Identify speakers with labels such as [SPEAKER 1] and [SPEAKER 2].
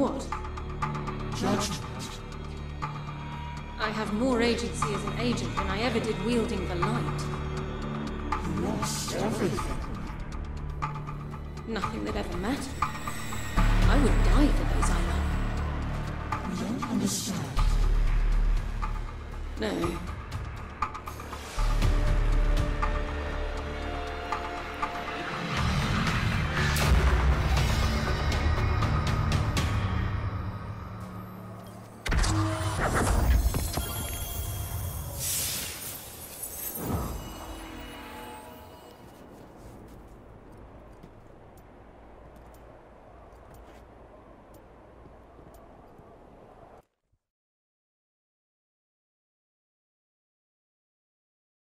[SPEAKER 1] What?
[SPEAKER 2] Judgment.
[SPEAKER 1] I have more agency as an agent than I ever did wielding the light.
[SPEAKER 2] Lost everything.
[SPEAKER 1] Nothing that ever mattered. No,